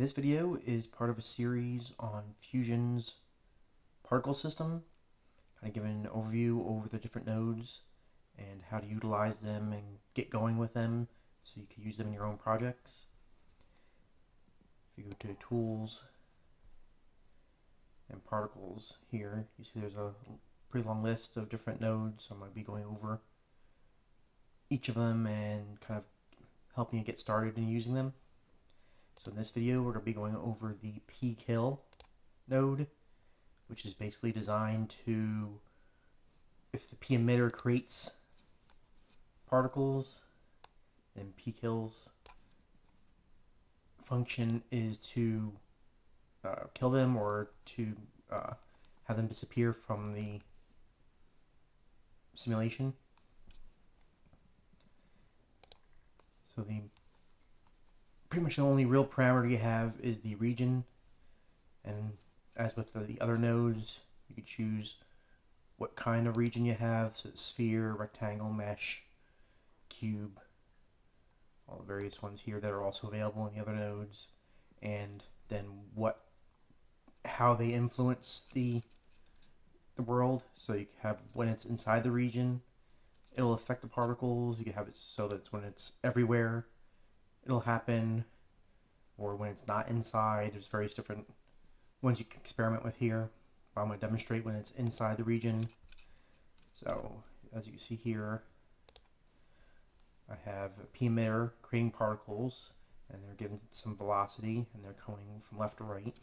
this video is part of a series on Fusion's particle system, kind of giving an overview over the different nodes and how to utilize them and get going with them so you can use them in your own projects. If you go to Tools and Particles here, you see there's a pretty long list of different nodes. So I might be going over each of them and kind of helping you get started in using them. So in this video, we're going to be going over the pkill node, which is basically designed to, if the p emitter creates particles, then pkill's function is to uh, kill them or to uh, have them disappear from the simulation. So the pretty much the only real parameter you have is the region. And as with the other nodes you could choose what kind of region you have so sphere rectangle mesh cube all the various ones here that are also available in the other nodes. And then what how they influence the the world. So you have when it's inside the region it'll affect the particles. You can have it so that when it's everywhere it'll happen, or when it's not inside. There's various different ones you can experiment with here. I'm going to demonstrate when it's inside the region. So, as you can see here, I have a P emitter creating particles, and they're given some velocity, and they're going from left to right.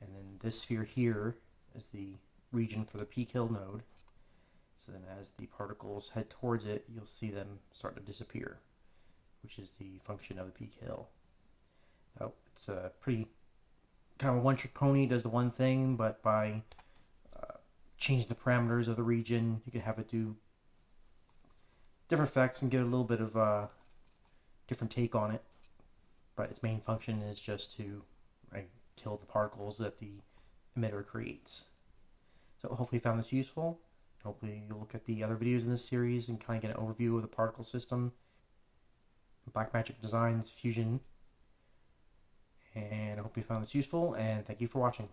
And then this sphere here is the region for the pkill node. So then as the particles head towards it, you'll see them start to disappear which is the function of the pkill. So it's a pretty kind of a one-trick pony. Does the one thing, but by uh, changing the parameters of the region, you can have it do different effects and get a little bit of a uh, different take on it. But its main function is just to right, kill the particles that the emitter creates. So hopefully you found this useful. Hopefully you'll look at the other videos in this series and kind of get an overview of the particle system Blackmagic Designs Fusion. And I hope you found this useful, and thank you for watching.